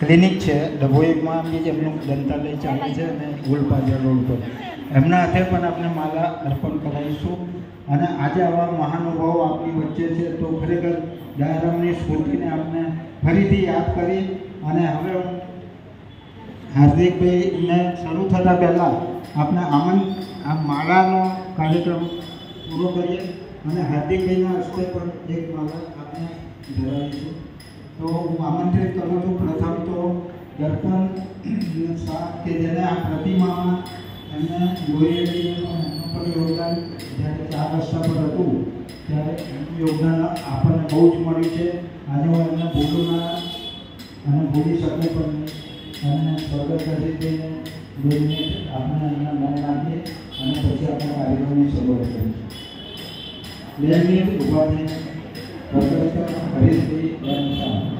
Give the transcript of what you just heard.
Clinic છે ડભોઈમાં બી એમનું દંતાલય ચાલે છે અને ગુલપાજા રોડ પર. એમના હાથે પણ આપણે માલા અર્પણ કરાવીશું. અને આજે આવા મહાનુભાવો આપણી વચ્ચે છે, તો ખરેખર દયારામની સ્ફૂર્તિને આપણે ફરીથી યાદ કરી અને હવે હાર્દિકભાઈને શરૂ થતાં પહેલાં આપણે આમન આ માળાનો કાર્યક્રમ પૂરો કરીએ અને હાર્દિકભાઈના હસ્તે પણ એક માળા આપણે ધરાવીશું. તો હું આમંત્રિત કરું છું શાહ કે જેને આ પ્રતિમામાં એમને એમનું પણ યોગદાન જ્યારે ચાર રસ્તા પર હતું, ત્યારે એમનું યોગદાન આપણને બહુ જ મળ્યું છે. આજે હું એમને ભૂલું ના અને ભૂલી શકું પણ અને સ્વાગત કરી જોઈને આપણે એમના મન નાખીએ અને પછી આપણે કાર્યક્રમની શરૂઆત કરીશું બે મિનિટ ઊભા થઈને પ્રોફેસર હરીશભાઈ